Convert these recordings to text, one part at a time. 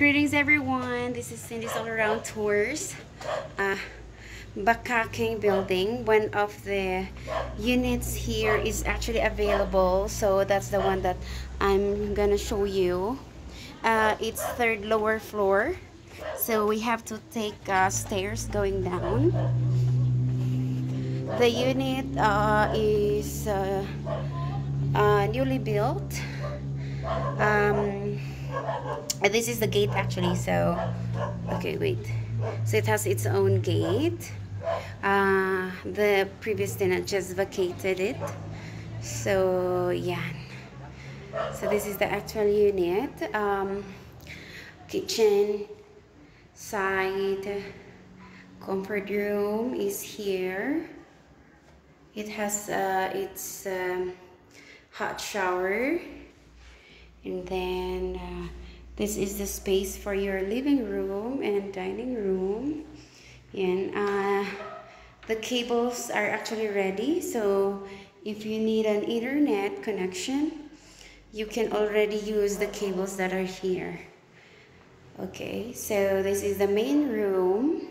Greetings everyone, this is Cindy's All Around Tours. Uh, Bakakeng building, one of the units here is actually available. So that's the one that I'm gonna show you. Uh, it's third lower floor. So we have to take uh, stairs going down. The unit uh, is uh, uh, newly built. Um, this is the gate actually so okay wait. So it has its own gate. Uh, the previous tenant just vacated it. So yeah. So this is the actual unit. Um, kitchen side comfort room is here. It has uh, its um, hot shower. And then uh, this is the space for your living room and dining room. And uh, the cables are actually ready. So if you need an internet connection you can already use the cables that are here. Okay so this is the main room.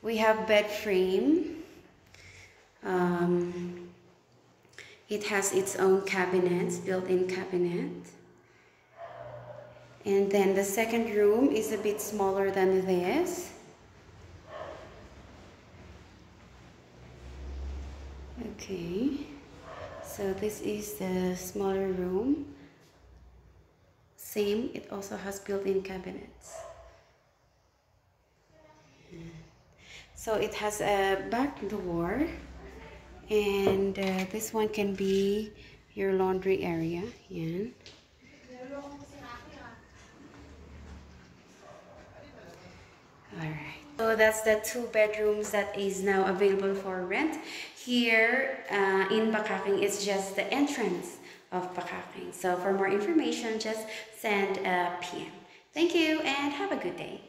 We have bed frame. Um, it has its own cabinets built-in cabinet and then the second room is a bit smaller than this. Okay, so this is the smaller room. Same, it also has built-in cabinets. So it has a back door and uh, this one can be your laundry area. Yeah. So that's the two bedrooms that is now available for rent. Here uh, in Bakakeng is just the entrance of Bakakeng. So for more information, just send a PM. Thank you and have a good day.